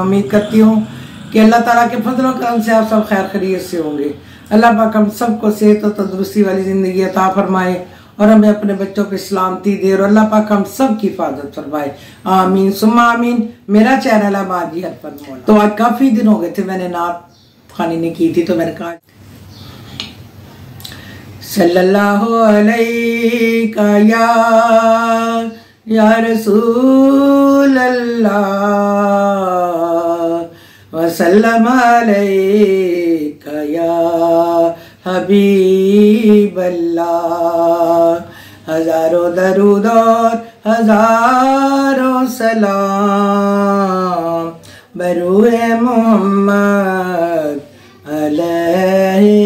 उम्मीद करती हूँ अल्लाह सब होंगे। सबको सेहत और तंदुरुस्ती वाली ज़िंदगी अता फरमाए और हमें अपने बच्चों पे सलामती दे और अल्लाह पाक हम सब की हिफाजत फरमाए। आमीन, सुम्मा आमीन। मेरा चैनल है माजी हरफत तो आज काफ़ी दिन हो गए थे मैंने नात खानी नहीं की थी तो मैंने कहा सल्लल्लाहु अलैका या या रसूल अल्लाह वसल्लम अलैका या हबीब अल्लाह हज़ारों दरूद और हज़ारों सलाम, बरुए मोहम्मद अलैहि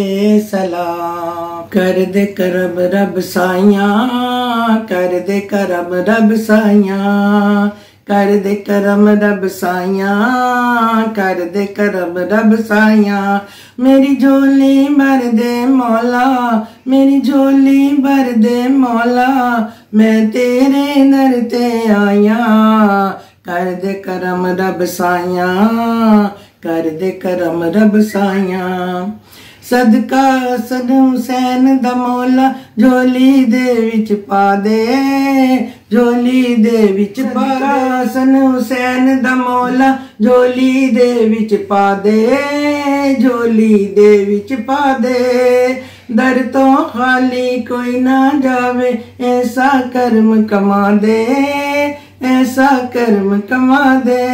सलाम। कर दे करब रब साइया कर दे करम रब साइया कर दे करम रब साइया कर दे करम रब साइया मेरी झोली भर दे मौला, मेरी झोली भर दे मौला, मैं तेरे दर ते आया। कर दे करम रब साइया कर दे करम रब साइया ਸਦਕਾ ਸਦ ਹੁਸੈਨ ਦਾ ਮੌਲਾ ਝੋਲੀ ਦੇ ਵਿੱਚ ਪਾ ਦੇ ਝੋਲੀ ਦੇ ਵਿੱਚ ਪਾ ਸਨ ਹੁਸੈਨ ਦਾ ਮੌਲਾ ਝੋਲੀ ਦੇ ਵਿੱਚ ਪਾ ਦੇ ਝੋਲੀ ਦੇ ਵਿੱਚ ਪਾ ਦੇ। ਦਰ ਤੋਂ ਖਾਲੀ ਕੋਈ ਨਾ ਜਾਵੇ ਐਸਾ ਕਰਮ ਕਮਾ ਦੇ ਐਸਾ ਕਰਮ ਕਮਾ ਦੇ।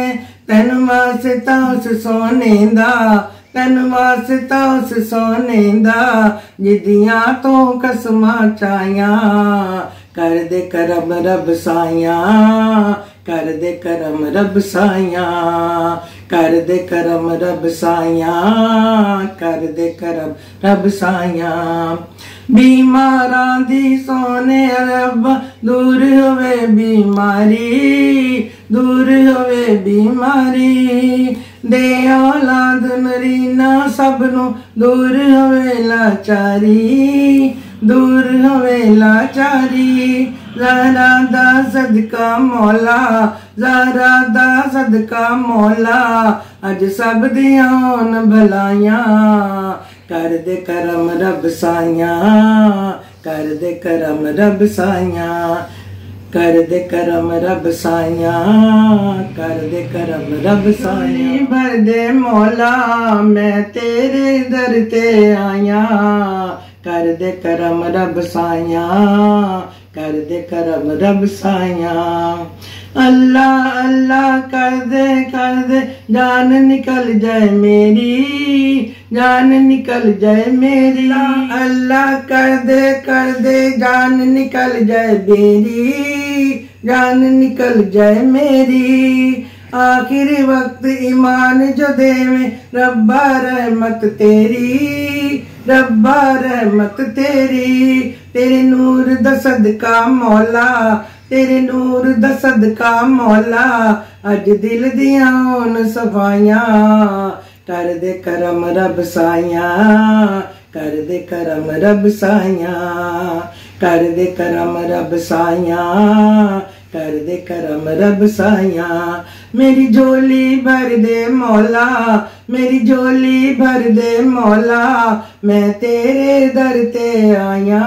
ਤਨ ਵਾਸਤਾ ਉਸ ਸੋਨੇ ਦਾ ਤਨ ਵਾਸਤਾ ਉਸ ਸੋਨੇ ਦਾ, ਜਿਦਿਆਂ ਤੋਂ ਕਸਮਾਂ ਚਾਇਆ ਕਰ ਕਰਮ ਰਬ ਸਾਇਆ ਕਰਦੇ ਕਰਮ ਰਬ ਸਾਇਆ ਕਰ ਦੇ ਕਰਮ ਰਬ ਸਾਇਆ ਕਰਦੇ ਕਰਮ ਰਬ ਸਾਇਆ ਬਿਮਾਰਾਂ ਦੀ ਸੋਨੇ ਰੱਬ ਦੂਰ ਹੋਵੇ ਬਿਮਾਰੀ बीमारी दूर होवे बीमारी दे औलाद नरीना सब नु दूर होवे लाचारी दूर होवे लाचारी जरा दा सदका मौला जरा दा सदका मौला अज सब दियाँ भलाइयाँ कर दे करम रब साइया कर दे करम रब साइया कर दे करम रब साइया कर दे करम रब साइया भर दे मौला, मैं तेरे दर ते आया। कर दे करम रब साइया कर दे करम रब साइया अल्लाह अल्लाह कर दे कर दे। जान निकल जाए मेरी, जान निकल जाए मेरी। अल्लाह कर दे कर दे। जान निकल जाए मेरी, जान निकल जाए मेरी। आखिरी वक्त ईमान जो देवे, रब्बा रहमत तेरी। रब्बा रहमत तेरी तेरे नूर द सदका मौला तेरे नूर द सदका मौला अज दिल दियाँ होन सफाइयाँ कर दे करम रब साइया कर दे करम रब साइया कर दे करम रब साइया कर दे करम रब साइया मेरी झोली भर दे मौला, मेरी झोली भर दे मौला, मैं तेरे दर ते आया।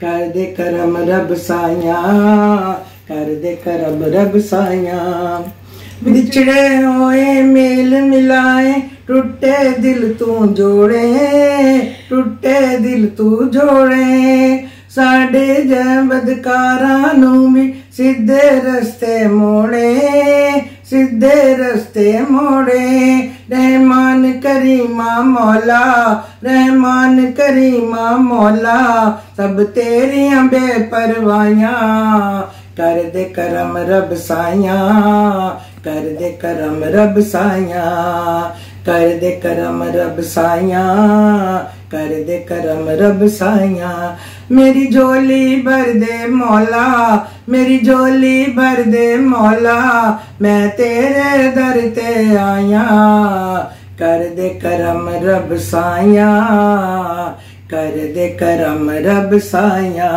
कर दे करम रब साइया कर दे करम रब साइया विछड़े होए मेल मिलाए, टूटे दिल तू जोड़े, टूटे दिल तू जोड़े। साडे जै बदकारा ਨੂੰ ਵੀ सिद्धे रस्ते मोड़े, सिद्धे रस्ते मोड़े। रहमान करीमा मौला, रहमान करीमा मौला, सब तेरिया बेपरवाया कर दे करम रब साया कर दे करम रब साया कर दे करम रब साया कर दे करम रब साइया। मेरी झोली भर दे मौला मेरी झोली भर दे मौला मैं तेरे दर ते आया। कर दे करम रब साइया कर दे करम रब साइया।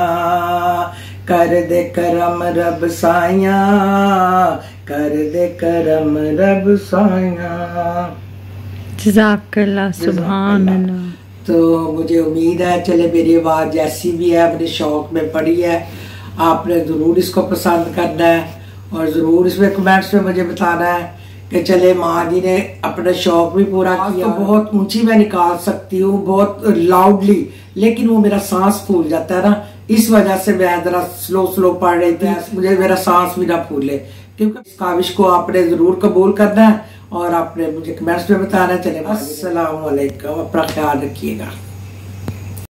कर दे करम रब साइया कर दे करम रब साइया। जजाकल्ला सुभान अल्लाह। तो मुझे उम्मीद है चले मेरी आवाज़ जैसी भी है अपने शौक में पड़ी है। आपने ज़रूर इसको पसंद करना है और ज़रूर इसमें कमेंट्स में मुझे बताना है कि चले माँ जी ने अपना शौक भी पूरा किया तो बहुत ऊँची मैं निकाल सकती हूँ बहुत लाउडली लेकिन वो मेरा सांस फूल जाता है ना। इस वजह से मैं जरा स्लो स्लो पढ़ रही थी। मुझे मेरा सांस भी ना फूले। क्योंकि इस काविश को आपने ज़रूर कबूल करना है और आपने मुझे कमेंट्स में बताना है। चले असल अपना ख्याल रखिएगा।